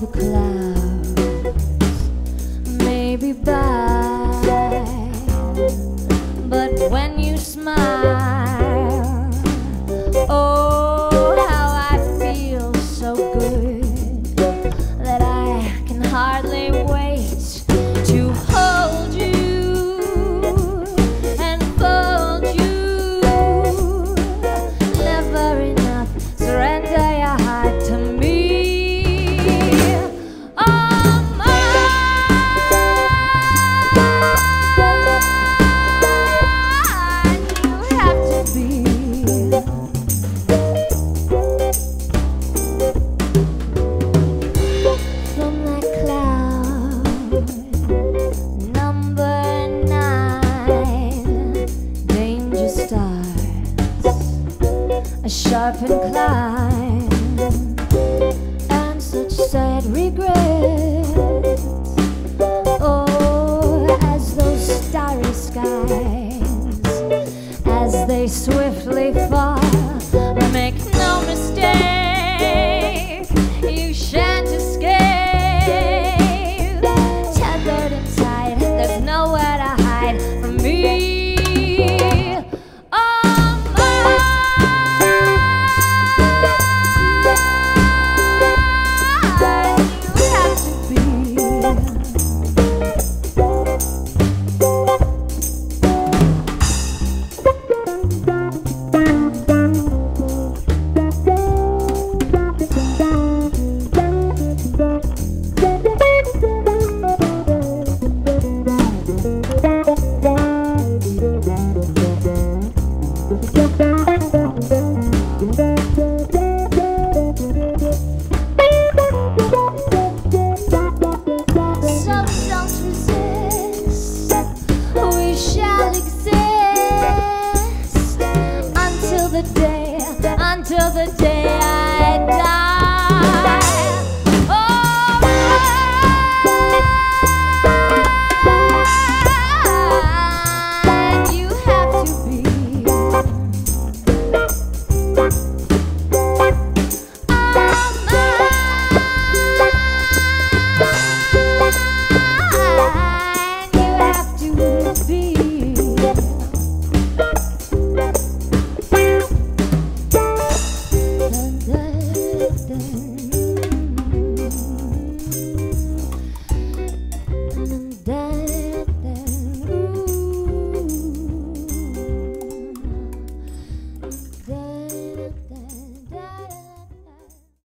the clouds. and such sad regrets Oh, as those starry skies As they swiftly fall. Make no mistake.